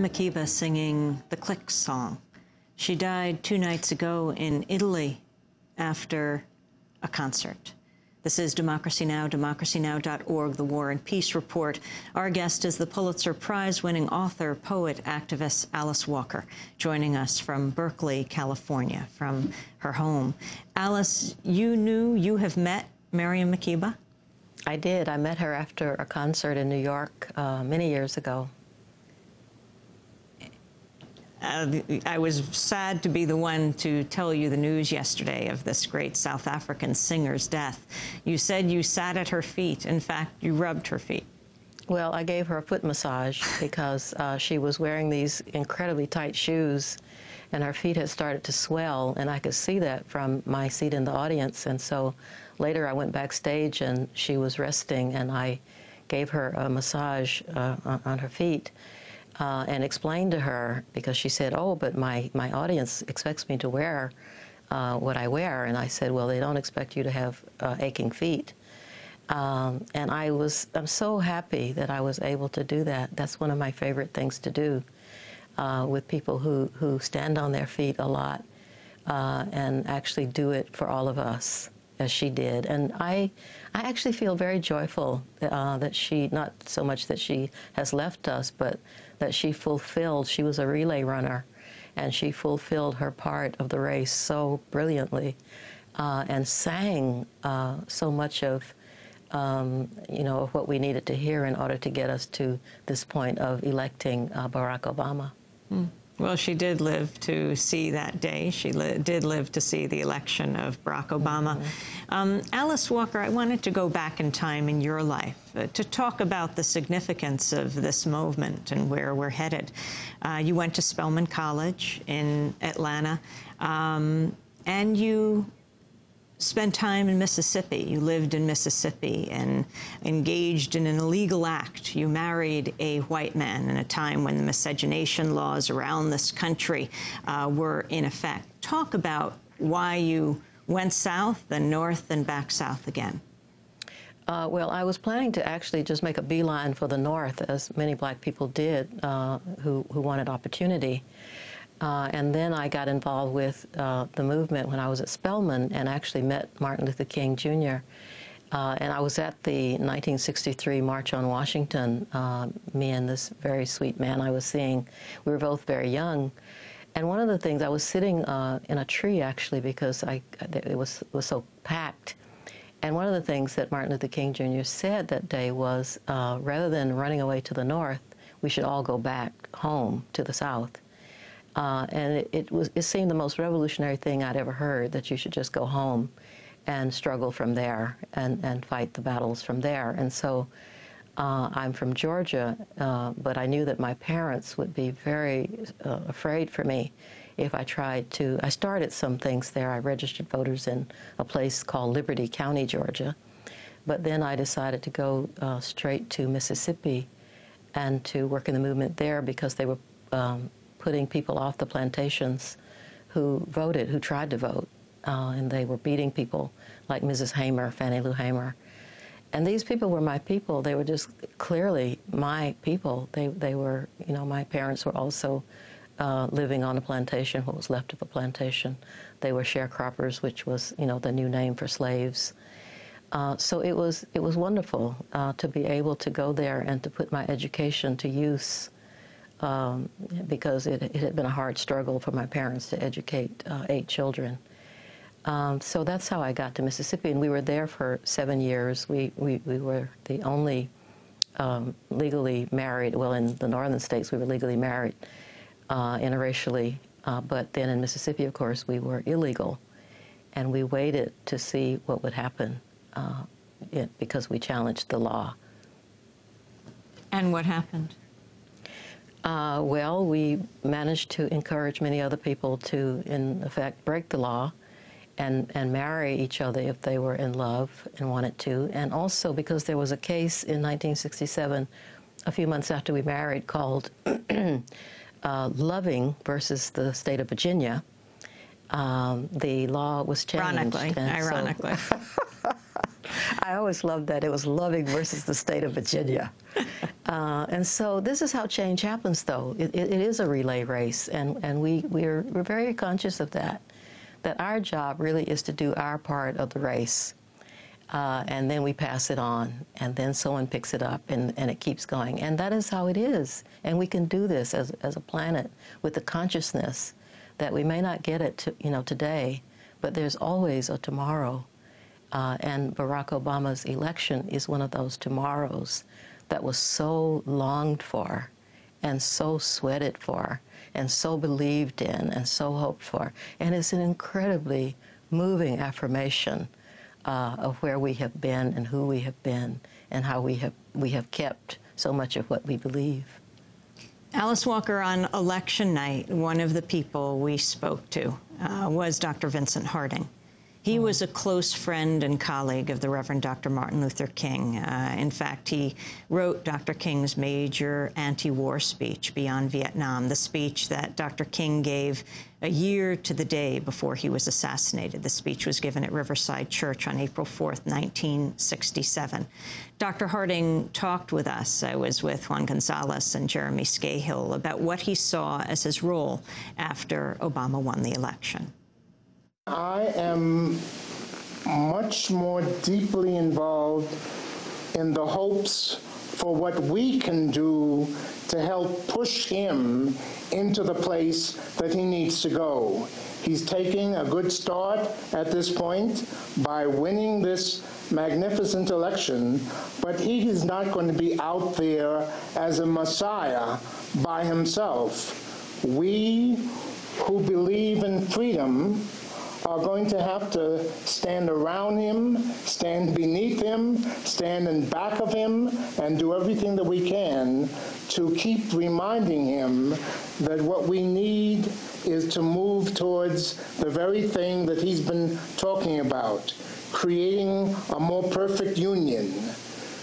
Makeba singing the Click song. She died two nights ago in Italy after a concert. This is Democracy Now!, democracynow.org, the War and Peace Report. Our guest is the Pulitzer Prize-winning author, poet, activist Alice Walker, joining us from Berkeley, California, from her home. Alice, you knew, you have met Miriam Makeba? I did. I met her after a concert in New York uh, many years ago. Uh, I was sad to be the one to tell you the news yesterday of this great South African singer's death. You said you sat at her feet. In fact, you rubbed her feet. Well, I gave her a foot massage because uh, she was wearing these incredibly tight shoes and her feet had started to swell, and I could see that from my seat in the audience. And so later I went backstage and she was resting, and I gave her a massage uh, on her feet uh, and explained to her because she said, "Oh, but my my audience expects me to wear uh, what I wear," and I said, "Well, they don't expect you to have uh, aching feet." Um, and I was I'm so happy that I was able to do that. That's one of my favorite things to do uh, with people who who stand on their feet a lot uh, and actually do it for all of us as she did. And I, I actually feel very joyful uh, that she, not so much that she has left us, but that she fulfilled, she was a relay runner, and she fulfilled her part of the race so brilliantly uh, and sang uh, so much of, um, you know, what we needed to hear in order to get us to this point of electing uh, Barack Obama. Mm. Well, she did live to see that day. She li did live to see the election of Barack Obama. Mm -hmm. um, Alice Walker, I wanted to go back in time in your life uh, to talk about the significance of this movement and where we're headed. Uh, you went to Spelman College in Atlanta, um, and you spent time in Mississippi. You lived in Mississippi and engaged in an illegal act. You married a white man in a time when the miscegenation laws around this country uh, were in effect. Talk about why you went south, then north, then back south again. Uh, well, I was planning to actually just make a beeline for the north, as many black people did uh, who, who wanted opportunity. Uh, and then I got involved with uh, the movement when I was at Spelman and actually met Martin Luther King Jr. Uh, and I was at the 1963 March on Washington, uh, me and this very sweet man I was seeing. We were both very young. And one of the things, I was sitting uh, in a tree actually because I, it was, was so packed. And one of the things that Martin Luther King Jr. said that day was uh, rather than running away to the north, we should all go back home to the south. Uh, and it, it, was, it seemed the most revolutionary thing I'd ever heard, that you should just go home and struggle from there and, and fight the battles from there. And so uh, I'm from Georgia, uh, but I knew that my parents would be very uh, afraid for me if I tried to. I started some things there. I registered voters in a place called Liberty County, Georgia. But then I decided to go uh, straight to Mississippi and to work in the movement there because they were um, putting people off the plantations who voted, who tried to vote, uh, and they were beating people like Mrs. Hamer, Fannie Lou Hamer. And these people were my people. They were just clearly my people. They, they were, you know, my parents were also uh, living on a plantation, what was left of a plantation. They were sharecroppers, which was, you know, the new name for slaves. Uh, so it was, it was wonderful uh, to be able to go there and to put my education to use um, because it, it, had been a hard struggle for my parents to educate uh, eight children. Um, so that's how I got to Mississippi, and we were there for seven years. We, we, we were the only um, legally married, well, in the northern states, we were legally married uh, interracially, uh, but then in Mississippi, of course, we were illegal. And we waited to see what would happen uh, it, because we challenged the law. And what happened? Uh, well, we managed to encourage many other people to, in effect, break the law and, and marry each other if they were in love and wanted to. And also because there was a case in 1967, a few months after we married, called uh, Loving versus the state of Virginia. Um, the law was changed. Ironically, ironically. So I always loved that. It was Loving versus the state of Virginia. Uh, and so this is how change happens, though. It, it, it is a relay race, and, and we, we're, we're very conscious of that, that our job really is to do our part of the race. Uh, and then we pass it on, and then someone picks it up, and, and it keeps going. And that is how it is. And we can do this as, as a planet with the consciousness that we may not get it to, you know, today, but there's always a tomorrow. Uh, and Barack Obama's election is one of those tomorrows that was so longed for and so sweated for and so believed in and so hoped for. And it's an incredibly moving affirmation uh, of where we have been and who we have been and how we have, we have kept so much of what we believe. Alice Walker, on election night, one of the people we spoke to uh, was Dr. Vincent Harding. He was a close friend and colleague of the Reverend Dr. Martin Luther King. Uh, in fact, he wrote Dr. King's major anti-war speech, Beyond Vietnam, the speech that Dr. King gave a year to the day before he was assassinated. The speech was given at Riverside Church on April 4th, 1967. Dr. Harding talked with us. I was with Juan Gonzalez and Jeremy Scahill about what he saw as his role after Obama won the election. I am much more deeply involved in the hopes for what we can do to help push him into the place that he needs to go. He's taking a good start at this point by winning this magnificent election, but he is not going to be out there as a messiah by himself. We who believe in freedom are going to have to stand around him, stand beneath him, stand in back of him, and do everything that we can to keep reminding him that what we need is to move towards the very thing that he's been talking about, creating a more perfect union,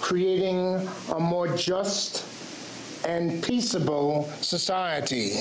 creating a more just and peaceable society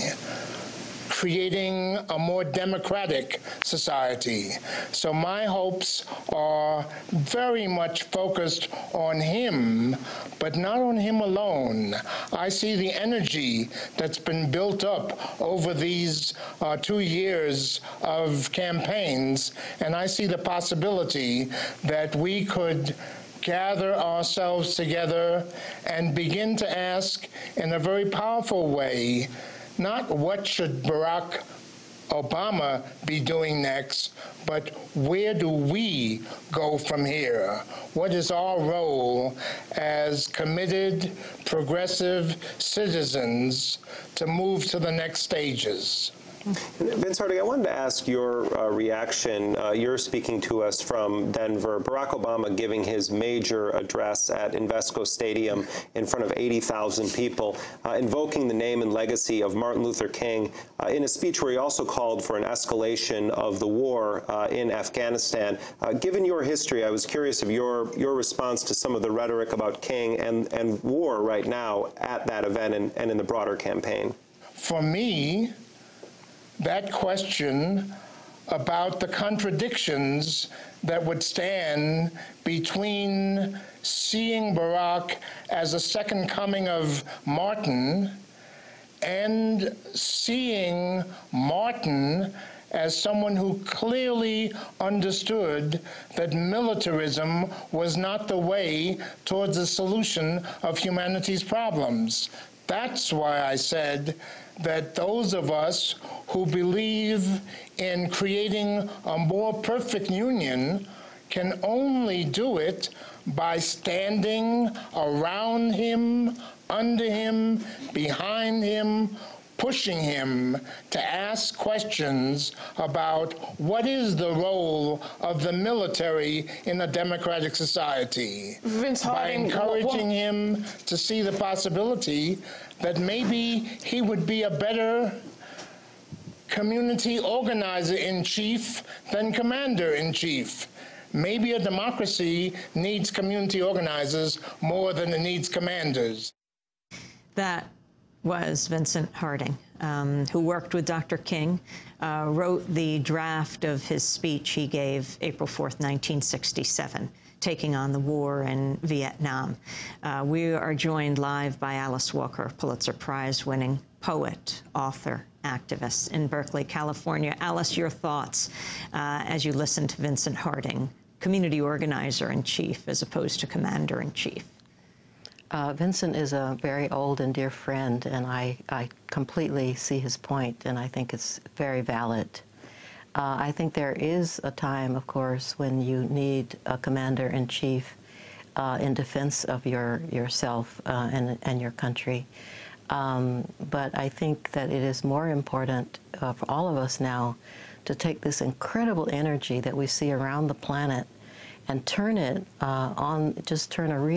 creating a more democratic society. So my hopes are very much focused on him, but not on him alone. I see the energy that's been built up over these uh, two years of campaigns, and I see the possibility that we could gather ourselves together and begin to ask in a very powerful way not what should Barack Obama be doing next, but where do we go from here? What is our role as committed, progressive citizens to move to the next stages? Vince Harding, I wanted to ask your uh, reaction. Uh, you're speaking to us from Denver. Barack Obama giving his major address at Invesco Stadium in front of 80,000 people, uh, invoking the name and legacy of Martin Luther King uh, in a speech where he also called for an escalation of the war uh, in Afghanistan. Uh, given your history, I was curious of your, your response to some of the rhetoric about King and, and war right now at that event and, and in the broader campaign. For me, that question about the contradictions that would stand between seeing Barack as a second coming of Martin and seeing Martin as someone who clearly understood that militarism was not the way towards the solution of humanity's problems. That's why I said that those of us who believe in creating a more perfect union can only do it by standing around him, under him, behind him, pushing him to ask questions about what is the role of the military in a democratic society. Vince Harding, by encouraging him to see the possibility that maybe he would be a better community organizer in chief than commander in chief. Maybe a democracy needs community organizers more than it needs commanders. That was Vincent Harding, um, who worked with Dr. King, uh, wrote the draft of his speech he gave April 4th, 1967. taking on the war in Vietnam. Uh, we are joined live by Alice Walker, Pulitzer Prize winning poet, author, activist in Berkeley, California. Alice, your thoughts uh, as you listen to Vincent Harding, community organizer in chief as opposed to commander in chief? Uh, Vincent is a very old and dear friend, and I, I completely see his point, and I think it's very valid. Uh, I think there is a time, of course, when you need a commander in chief uh, in defense of your yourself uh, and and your country. Um, but I think that it is more important uh, for all of us now to take this incredible energy that we see around the planet and turn it uh, on, just turn a real